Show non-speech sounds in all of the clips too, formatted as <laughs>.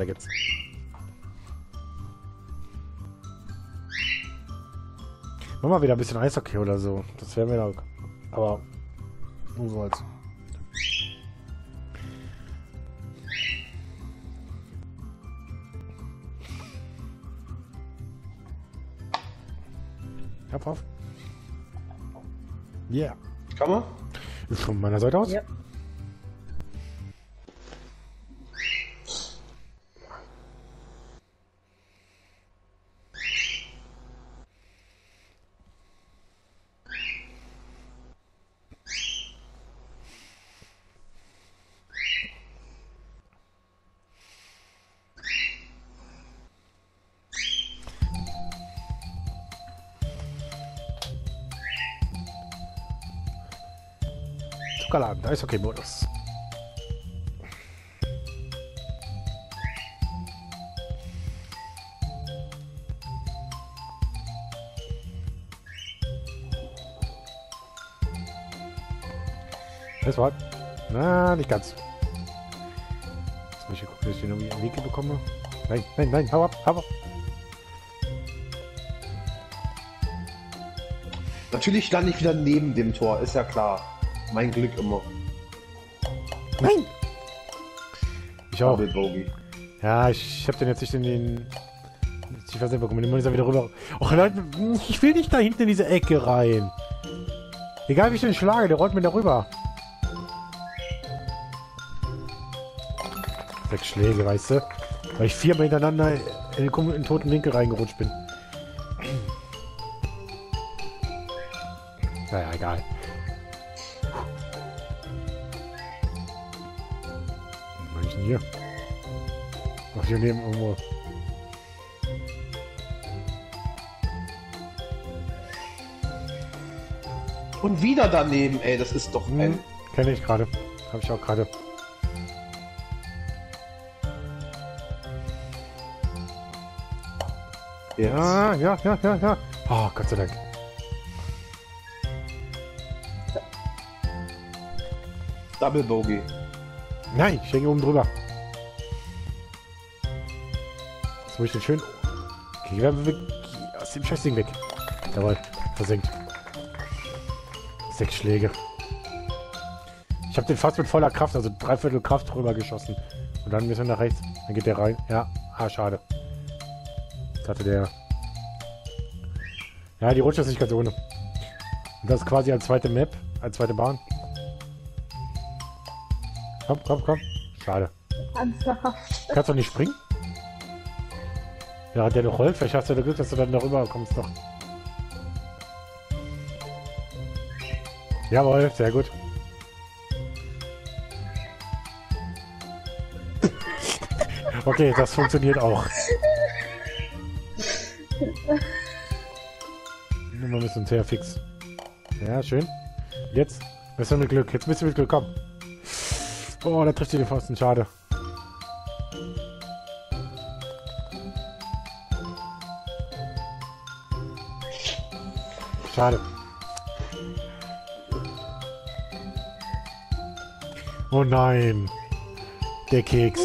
Weiter geht's. Mach mal wieder ein bisschen Eishockey oder so. Das wäre mir da. Aber. Nur so als. Hab auf. Yeah. Kann man? Ist von meiner Seite aus? Ja. Zuckerladen, da ist okay Modus. Das war. Na, nicht ganz. Jetzt muss ich gucken, dass ich den irgendwie einen Winkel bekomme. Nein, nein, nein, hau ab, hau ab. Natürlich stand ich wieder neben dem Tor, ist ja klar. Mein Glück immer. Nein! Ich auch. Ja, ich hab den jetzt nicht in den. Ich weiß nicht. Den muss ich dann wieder rüber. Och Leute, ich will nicht da hinten in diese Ecke rein. Egal wie ich den schlage, der rollt mir da rüber. Sechs Schläge, weißt du? Weil ich viermal hintereinander in den, in den toten Winkel reingerutscht bin. <clears throat> Naja, egal. Hier? Ach, hier neben irgendwo. Und wieder daneben, ey, das ist doch ein. Hm, kenne ich gerade. Habe ich auch gerade. Ja, ja, ja, ja, ja. Oh, Gott sei Dank. Double Bogey. Nein, ich hänge oben drüber. Muss ich den schön... Okay, wir weg, aus dem Scheißding weg. Jawohl, versenkt. Sechs Schläge. Ich habe den fast mit voller Kraft, also dreiviertel Kraft rüber geschossen. Und dann müssen wir nach rechts. Dann geht der rein. Ja, ah, schade. Jetzt hatte der... Ja, die Rutsche ist nicht ganz ohne. Und das ist quasi als zweite Map, als zweite Bahn. Komm, komm, komm. Schade. Kannst du nicht springen? Ja, der noch rollt. Vielleicht hast du ja Glück, dass du dann darüber kommst noch. Jawohl, sehr gut. Okay, das funktioniert auch. Mal ein bisschen sehr fix. Ja, schön. Jetzt bist du mit Glück. Jetzt bist du mit Glück. Komm. Oh, da trifft sie den Pfosten. Schade. Schade. Oh nein. Der Keks.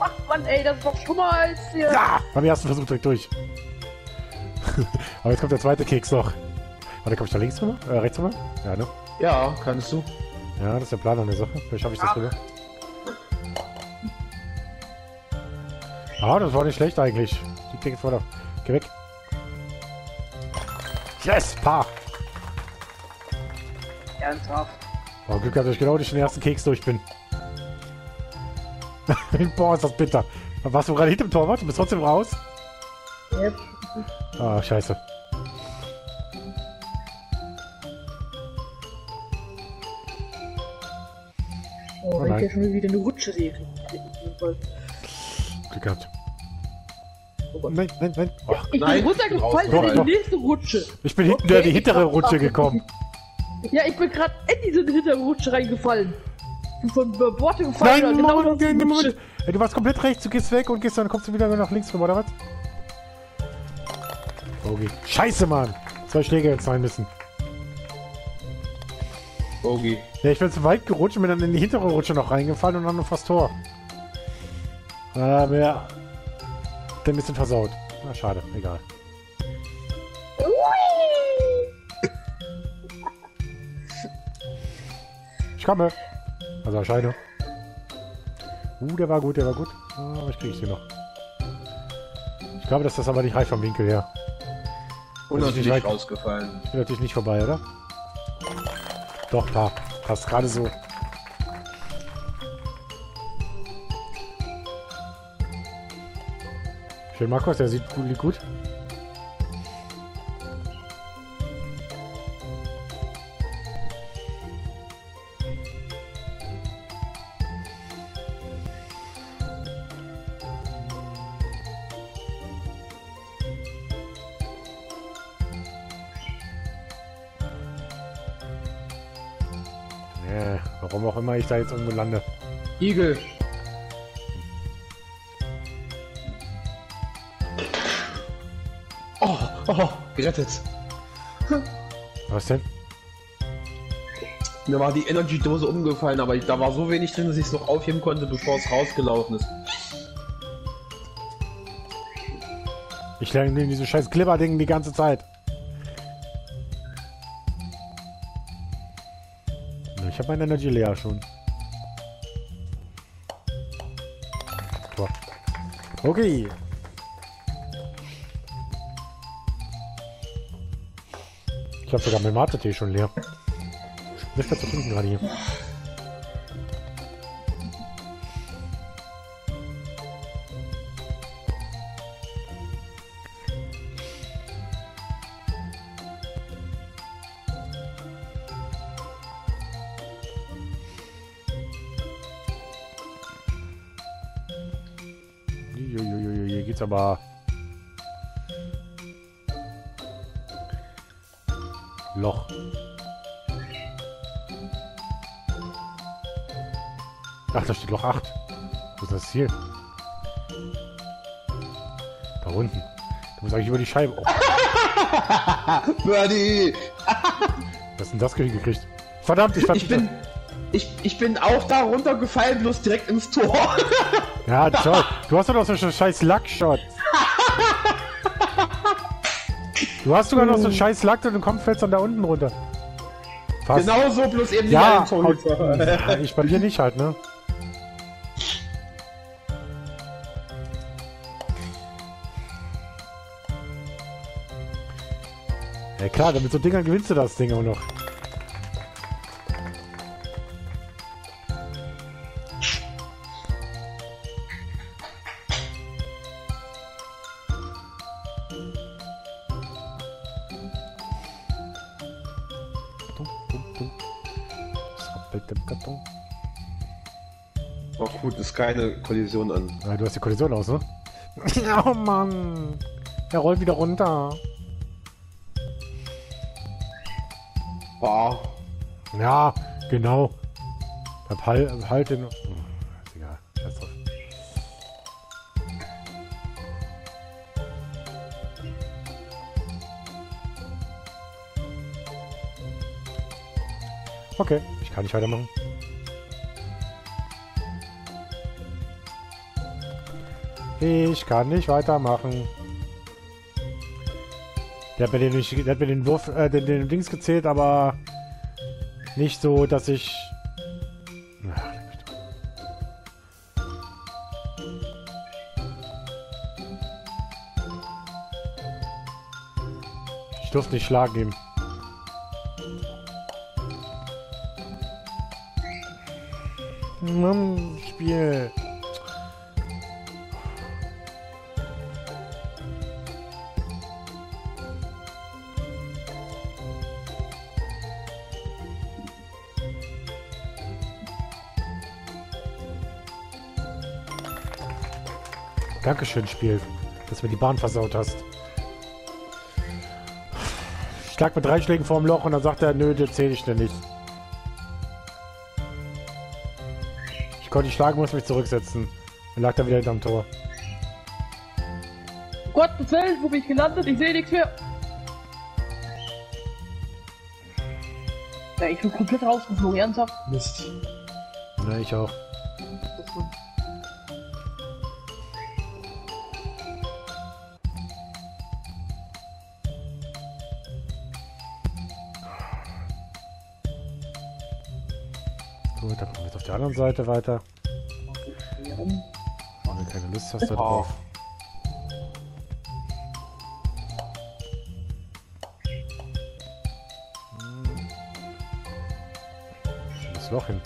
Ach Mann, ey, das ist doch mal als hier. Ja! Beim ersten Versuch direkt durch. <laughs> Aber jetzt kommt der zweite Keks noch. Warte, komm ich da links rüber? Äh, rechts rüber? Ja, ne? Ja, kannst du. Ja, das ist der Plan an der Sache. Vielleicht schaffe ich das rüber. Ah, das war nicht schlecht eigentlich. Die Keks vor der... Geh weg. Yes! Pa! Ernsthaft. Oh, Glück gehabt, dass ich genau durch den ersten Keks durch bin. <laughs> Boah, ist das bitter. Warst du gerade hinter dem Torwart? Du bist trotzdem raus? Yep. Ah, scheiße. Oh, Oh wenn ich ja schon wieder eine Rutsche sehe. Glück gehabt. Oh. Nein, nein, nein. Oh, Ich Nein, bin runtergefallen in die nächste Rutsche. ich bin hinten Okay, in die hintere Rutsche gekommen. <laughs> Ja, ich bin gerade in diese hintere Rutsche reingefallen. Bin von der Borte gefallen. Nein, genau Moment, Moment. Rutsche. Ey, du warst komplett rechts, du gehst weg und gehst dann kommst du wieder nach links rüber, oder was? Okay. Scheiße, Mann. Zwei Schläge jetzt sein müssen. Bogi. Ja, ich bin zu weit gerutscht und bin dann in die hintere Rutsche noch reingefallen und dann noch fast Tor. Aber ja, ein bisschen versaut. Na, schade, egal. <laughs> Ich komme. Also erscheine. Uh, der war gut, der war gut. Ah, Aber ich kriege sie noch. Ich glaube, dass das aber nicht reicht vom Winkel her. Und Das ist nicht natürlich weit. rausgefallen. Ich bin natürlich nicht vorbei, oder? Doch, da. Passt gerade so. Schön, Markus, der sieht gut, liegt gut. Warum auch immer ich da jetzt irgendwo lande. Igel. Gerettet. Was denn? Mir war die Energy-Dose umgefallen, aber da war so wenig drin, dass ich es noch aufheben konnte, bevor es rausgelaufen ist. Ich lerne in diesem scheiß Clipper-Ding die ganze Zeit. Ich habe meine Energy leer schon. Okay. Ich habe sogar mein Mate-Tee schon leer. Nicht mehr zu trinken gerade hier. Hier geht's aber. Ach, da steht Loch 8. Wo ist das Ziel? Da unten. Du musst eigentlich über die Scheibe. Oh, <laughs> Birdie! was ist denn das gekriegt? Verdammt, ich, Ich bin, ich, ich bin auch da runtergefallen, bloß direkt ins Tor. <laughs> Ja, toll. Du hast doch noch so einen scheiß Lackshot. <laughs> Du hast sogar noch so einen scheiß Lack und kommst fällst dann da unten runter. Fast. genau so, bloß eben Ja, nicht Torhüter. Ja, ich bei dir nicht halt, ne? Ja klar, damit so Dingern gewinnst du das Ding auch noch. Karton. Oh gut, ist keine Kollision an. Ah, du hast die Kollision aus, ne? <laughs> oh Mann. Er rollt wieder runter. Oh, Ja, genau. Hab halt, halt den. Okay, ich kann nicht weitermachen. Ich kann nicht weitermachen. Der hat mir den, nicht, der hat mir den Wurf, äh, den, den Dings gezählt, aber nicht so, dass ich. Ich durfte nicht Schlag geben. Mann, Spiel. Dankeschön, Spiel, dass du mir die Bahn versaut hast. Ich lag mit drei Schlägen vorm Loch und dann sagt er, nö, das zähle ich dir nicht. Ich konnte nicht schlagen, muss mich zurücksetzen. Dann lag er wieder hinterm Tor. Gott Willen, wo bin ich gelandet? Ich sehe nichts mehr. Ja, ich bin komplett rausgeflogen, ernsthaft. Mist. Na, ich auch. Anderen Seite weiter. Konzentrieren. Wenn du keine Lust hast da Oh. drauf. Hm. Schönes Loch hin.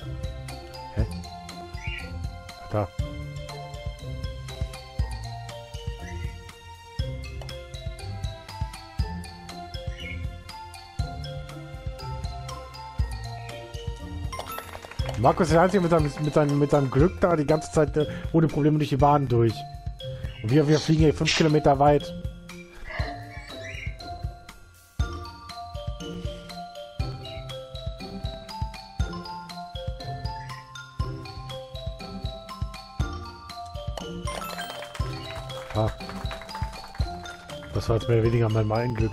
Markus ist der Einzige mit seinem, mit, seinem, mit seinem Glück da die ganze Zeit äh, ohne Probleme durch die Bahn durch. Und wir, wir fliegen hier fünf Kilometer weit. Ah. Das war jetzt mehr oder weniger mein Meilenglück.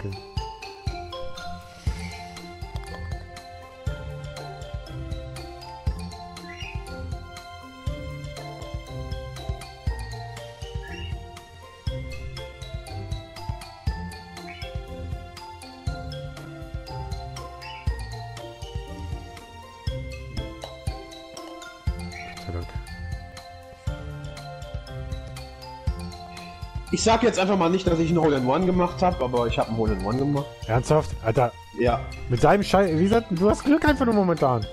Ich sag jetzt einfach mal nicht, dass ich ein Hole in One gemacht habe, aber ich habe ein Hole in One gemacht. Ernsthaft? Alter, Ja. mit deinem Scheiß. Wie gesagt, du hast Glück einfach nur momentan.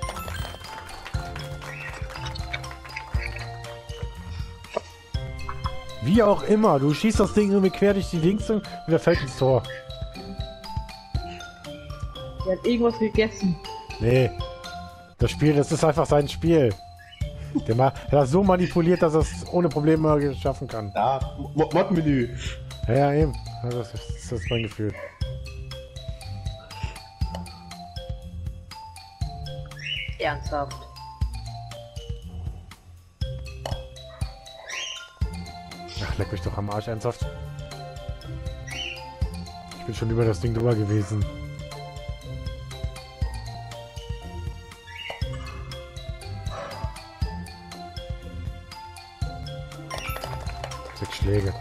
Wie auch immer, du schießt das Ding irgendwie quer durch die Dings und der fällt ins Tor. Der hat irgendwas gegessen. Nee. Das Spiel, das ist einfach sein Spiel. Der er hat so manipuliert, dass er es ohne Probleme schaffen kann. Ja, Mo- Mod-Menü. Ja, ja, eben. Das ist, das ist mein Gefühl. Ernsthaft. Ach, leck mich doch am Arsch, ernsthaft. Ich bin schon über das Ding drüber gewesen. Schläge.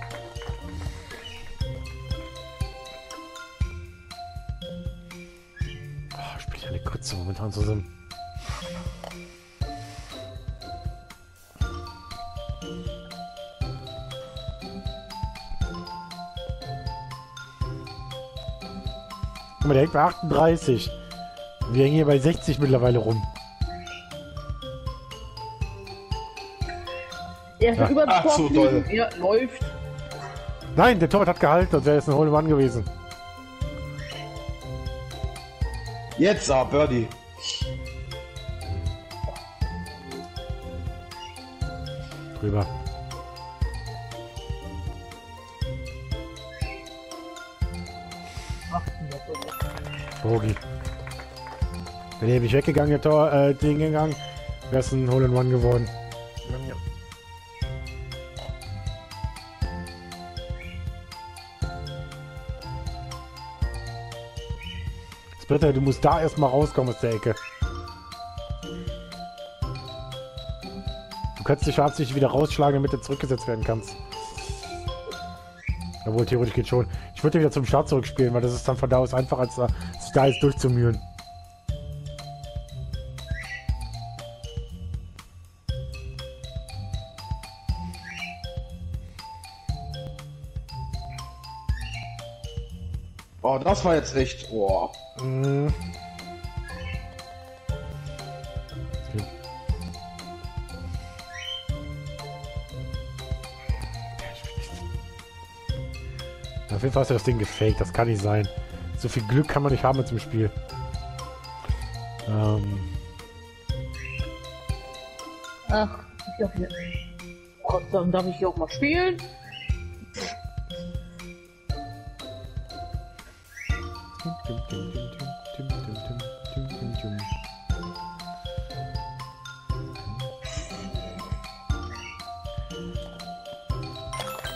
Oh, spielt eine Kutze momentan zusammen. Guck mal, der hängt bei 38. Wir hängen hier bei 60 mittlerweile rum. Er ist Ja. über das Ach, Tor so fliegen. Ja, läuft. Nein, der Torwart hat gehalten, sonst wäre es ein Hole Mann gewesen. Jetzt, ah, Birdie. Drüber. Bogi. Wenn er mich weggegangen, der Tor, äh, Ding gegangen, wäre es ein Hole in One geworden. Splitter, du musst da erstmal rauskommen aus der Ecke. Du kannst dich absichtlich wieder rausschlagen, damit du zurückgesetzt werden kannst. Obwohl, theoretisch geht schon. Ich würde wieder zum Start zurückspielen, weil das ist dann von da aus einfacher, als da, sich da jetzt durchzumühen. Oh, das war jetzt echt. Oh. Mhm. Okay. Auf jeden Fall hast du das Ding gefaked, das kann nicht sein. So viel Glück kann man nicht haben mit dem Spiel. Ähm, Ach, ich darf hier. Gott sei Dank darf ich hier auch mal spielen.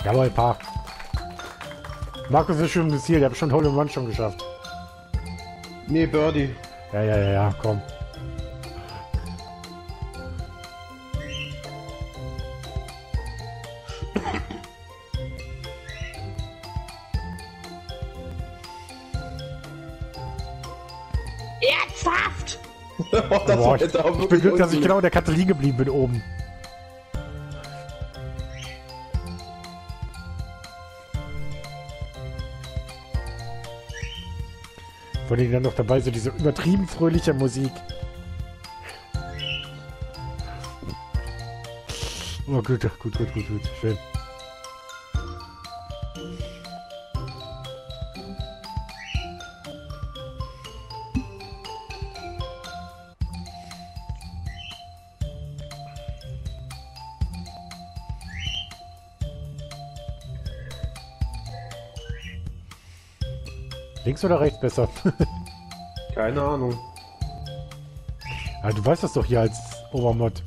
Jawohl, Paar. Markus ist schon im Ziel, der hat schon Hole in One schon geschafft. Nee, Birdie. Ja, ja, ja, ja, komm. Ich, bin wirklich Glück, dass ich genau in der liegen geblieben bin oben. Von denen dann noch dabei so diese übertrieben fröhliche Musik. Oh, gut, gut, gut, gut, gut. Schön. Links oder rechts besser? <laughs> Keine Ahnung. ah, du weißt das doch hier als Obermod.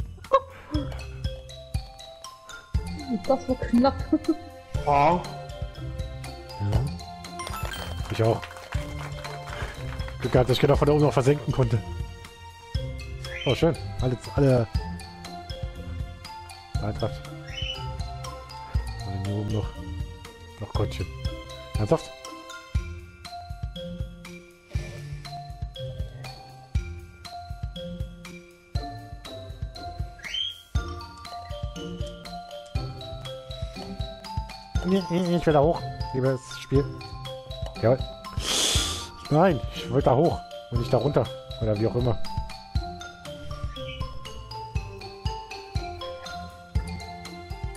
Das war knapp. <laughs> Ah, Ja. Ich auch. Glück gehabt, dass ich genau von da oben noch versenken konnte. Oh, schön. Alle, alle Eintracht. Und hier oben noch, noch Gottchen. Ernsthaft? Ich will da hoch, liebes Spiel. Jawohl. Nein, ich wollte da hoch und nicht da runter. Oder wie auch immer.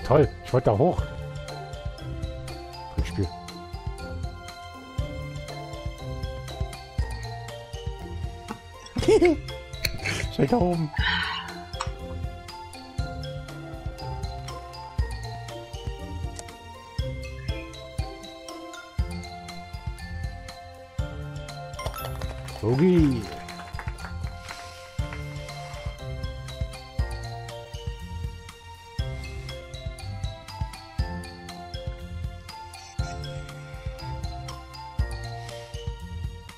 Toll, ich wollte da hoch. Trickspiel. Schnell <laughs> da oben. Boogie.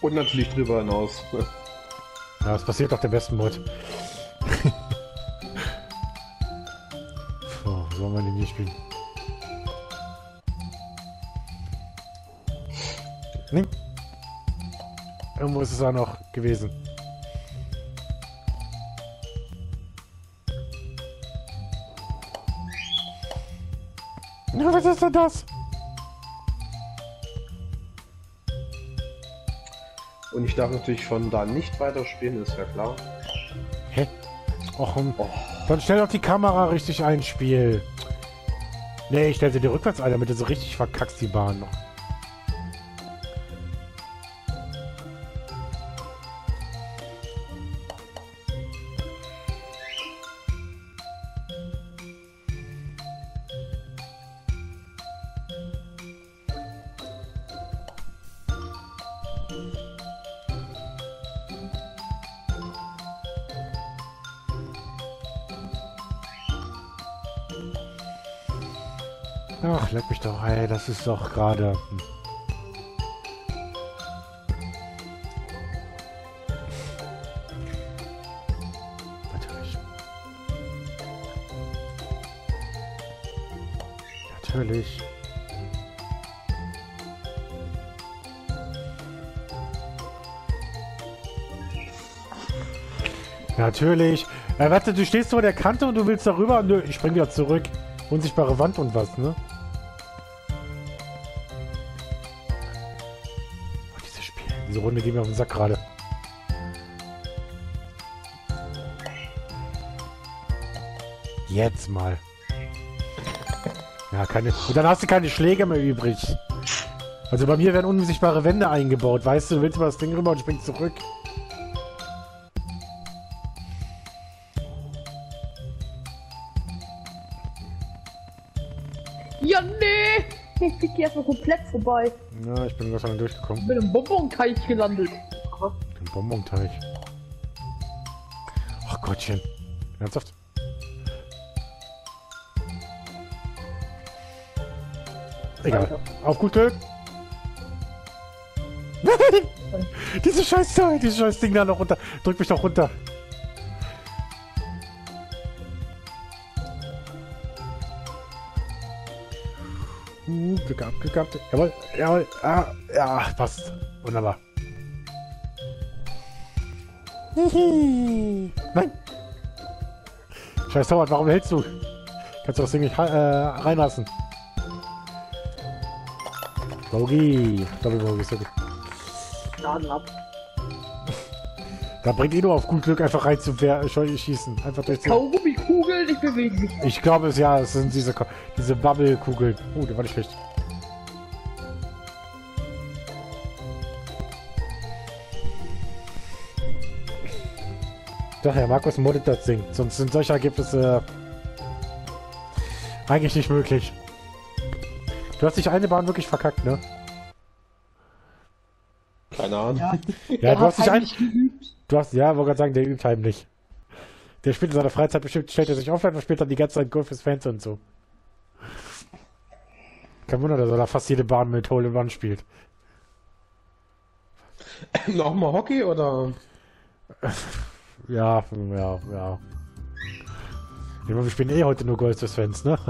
und natürlich drüber hinaus. Ja, das passiert doch der besten Mod. so, so wollen wir den hier spielen. Nee. Irgendwo ist es auch noch gewesen. Na, was ist denn das? Und ich darf natürlich von da nicht weiterspielen, ist ja klar. Hä? Och, Oh, dann stell doch die Kamera richtig ein, Spiel. Nee, ich stell sie dir rückwärts ein, damit du so richtig verkackst die Bahn noch. Das ist doch gerade. hm. Natürlich. Natürlich. Natürlich. Äh, warte, du stehst vor der Kante und du willst darüber? Nö, ich spring wieder zurück. Unsichtbare Wand und was, ne? Diese Runde geht mir auf den Sack gerade. Jetzt mal. Ja, keine. Und dann hast du keine Schläge mehr übrig. Also bei mir werden unsichtbare Wände eingebaut. Weißt du, du willst über das Ding rüber und springst zurück. Ja, nee! Ich flieg hier erstmal komplett vorbei. Ja, ich bin Dank durchgekommen. Bin im Bonbonteich gelandet. Im Bonbonteich. Ach Gottchen. Ernsthaft? Egal. Auf gut Glück. Nein! <laughs> Diese scheiß Teil, dieses scheiß Ding da noch runter. Drück mich doch runter. Uh, Glück gehabt, Glück gehabt. Jawohl, jawohl. Ah, ja, passt. Wunderbar. Hihi. Nein! Scheiß Torwart, warum hältst du? Kannst du das Ding nicht äh, reinlassen? Bogi. Doppelbogi ist okay. Laden ab. Da bringt eh nur auf gut Glück einfach rein zu schießen. Einfach durch die... Kaugummikugeln, ich bewege mich. Ich glaube es ja, es sind diese, diese Bubble-Kugeln. Oh, der war nicht schlecht. Doch, Herr Markus moddet das Ding. Sonst sind solche Ergebnisse eigentlich nicht möglich. Du hast dich eine Bahn wirklich verkackt, ne? Keine Ahnung. Ja, Ja, du hast dich ein, heimlich geübt. Du hast, ja, wollte gerade sagen, der übt heimlich. Der spielt in seiner Freizeit bestimmt, stellt er sich offline und spielt dann die ganze Zeit Golf fürs Fans und so. Kein Wunder, dass er da fast jede Bahn mit Hole in One spielt. <laughs> Noch mal Hockey oder? Ja, ja, ja. Ich meine, wir spielen eh heute nur Golf fürs Fans, ne? <laughs>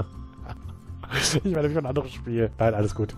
Ich meine, wie ein anderes Spiel. Nein, alles gut.